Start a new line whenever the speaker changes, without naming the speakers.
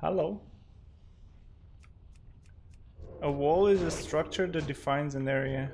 Hello. A wall is a structure that defines an area.